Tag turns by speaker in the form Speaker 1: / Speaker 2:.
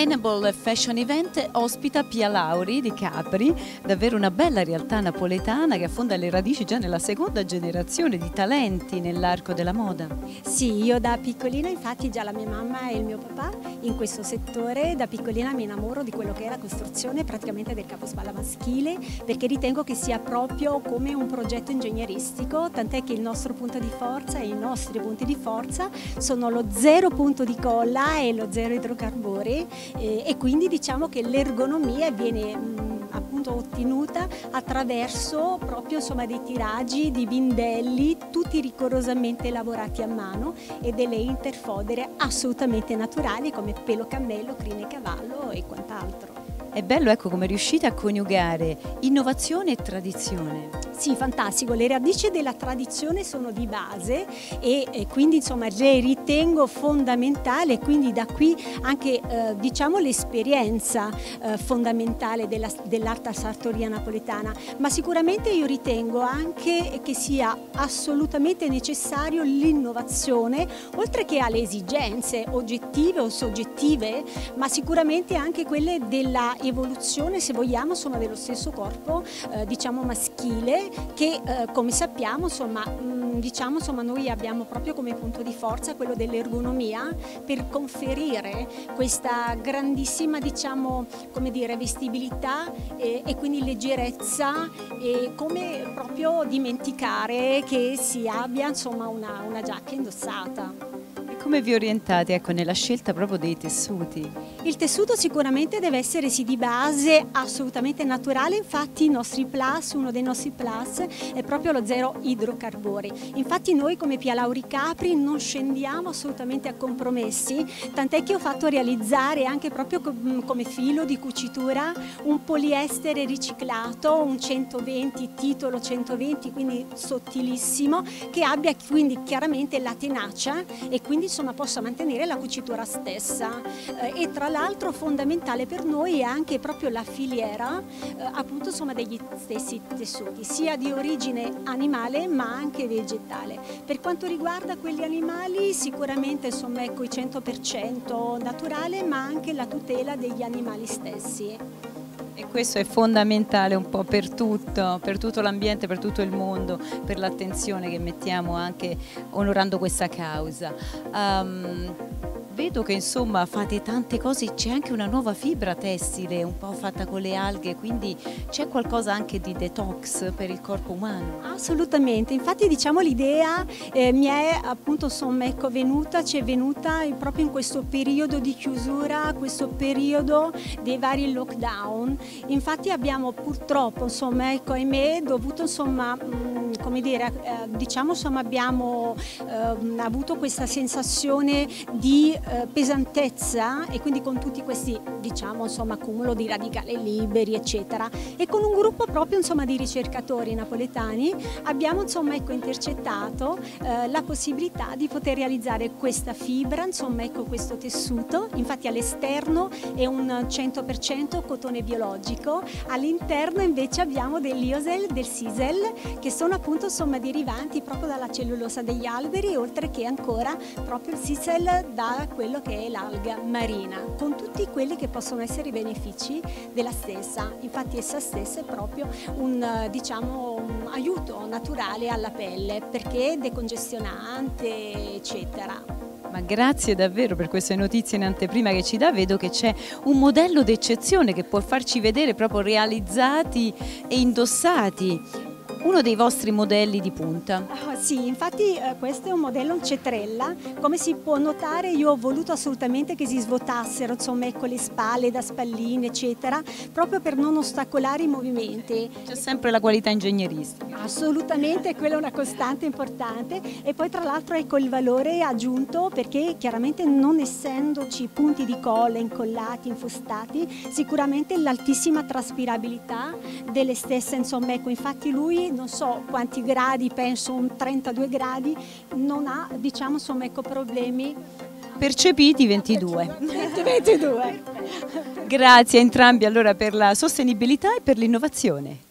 Speaker 1: Sustainable Fashion Event ospita Pia Lauri di Capri, davvero una bella realtà napoletana che affonda le radici già nella seconda generazione di talenti nell'arco della moda.
Speaker 2: Sì, io da piccolina, infatti già la mia mamma e il mio papà in questo settore, da piccolina mi innamoro di quello che è la costruzione praticamente del capospalla maschile, perché ritengo che sia proprio come un progetto ingegneristico, tant'è che il nostro punto di forza e i nostri punti di forza sono lo zero punto di colla e lo zero idrocarburi eh, e quindi diciamo che l'ergonomia viene mh, appunto ottenuta attraverso proprio insomma, dei tiraggi di bindelli tutti rigorosamente lavorati a mano e delle interfodere assolutamente naturali come pelo cammello, crine cavallo e quant'altro.
Speaker 1: È bello ecco come riuscite a coniugare innovazione e tradizione.
Speaker 2: Sì, fantastico, le radici della tradizione sono di base e, e quindi insomma le ritengo fondamentale, quindi da qui anche eh, diciamo l'esperienza eh, fondamentale dell'arte sartoria napoletana, ma sicuramente io ritengo anche che sia assolutamente necessario l'innovazione, oltre che alle esigenze oggettive o soggettive, ma sicuramente anche quelle della evoluzione, se vogliamo, sono dello stesso corpo eh, diciamo maschile che eh, come sappiamo insomma, mh, diciamo, insomma, noi abbiamo proprio come punto di forza quello dell'ergonomia per conferire questa grandissima diciamo, come dire, vestibilità e, e quindi leggerezza e come proprio dimenticare che si abbia insomma, una, una giacca indossata.
Speaker 1: Come vi orientate ecco, nella scelta proprio dei tessuti?
Speaker 2: Il tessuto sicuramente deve essere sì di base assolutamente naturale, infatti nostri plus, uno dei nostri plus è proprio lo zero idrocarburi. Infatti noi come Pia Lauri Capri non scendiamo assolutamente a compromessi, tant'è che ho fatto realizzare anche proprio mm, come filo di cucitura un poliestere riciclato, un 120, titolo 120, quindi sottilissimo, che abbia quindi chiaramente la tenacia e quindi insomma possa mantenere la cucitura stessa. Eh, e tra l'altro fondamentale per noi è anche proprio la filiera eh, appunto insomma degli stessi tessuti sia di origine animale ma anche vegetale. Per quanto riguarda quelli animali sicuramente insomma ecco il 100% naturale ma anche la tutela degli animali stessi
Speaker 1: e questo è fondamentale un po' per tutto, per tutto l'ambiente, per tutto il mondo, per l'attenzione che mettiamo anche onorando questa causa. Um, vedo che insomma fate tante cose, c'è anche una nuova fibra tessile un po' fatta con le alghe, quindi c'è qualcosa anche di detox per il corpo umano?
Speaker 2: Assolutamente, infatti diciamo l'idea eh, mi è appunto insomma ecco venuta, ci è venuta proprio in questo periodo di chiusura, questo periodo dei vari lockdown, infatti abbiamo purtroppo insomma ecco ahimè dovuto insomma mh, mm, come dire eh, diciamo insomma abbiamo eh, avuto questa sensazione di eh, pesantezza e quindi con tutti questi diciamo insomma accumulo di radicali liberi eccetera e con un gruppo proprio insomma di ricercatori napoletani abbiamo insomma ecco intercettato eh, la possibilità di poter realizzare questa fibra insomma ecco questo tessuto. Infatti all'esterno è un 100% cotone biologico. All'interno invece abbiamo dell'iosel del sisel che sono appunto insomma derivanti proprio dalla cellulosa degli alberi oltre che ancora proprio il sisel da quello che è l'alga marina, con tutti quelli che possono essere i benefici della stessa. Infatti essa stessa è proprio un, diciamo, un aiuto naturale alla pelle perché è decongestionante, eccetera.
Speaker 1: Ma grazie davvero per queste notizie in anteprima che ci dà, vedo che c'è un modello d'eccezione che può farci vedere proprio realizzati e indossati uno dei vostri modelli di punta.
Speaker 2: Sì, infatti eh, questo è un modello in cetrella, come si può notare io ho voluto assolutamente che si svuotassero insomma ecco le spalle da spalline eccetera, proprio per non ostacolare i movimenti.
Speaker 1: C'è sempre la qualità ingegneristica.
Speaker 2: Assolutamente, quella è una costante importante e poi tra l'altro ecco il valore aggiunto perché chiaramente non essendoci punti di colla incollati, infustati, sicuramente l'altissima traspirabilità delle stesse, insomma ecco infatti lui non so quanti gradi, penso un 32 gradi, non ha diciamo insomma ecco problemi.
Speaker 1: Percepiti 22.
Speaker 2: 22.
Speaker 1: Grazie a entrambi allora per la sostenibilità e per l'innovazione.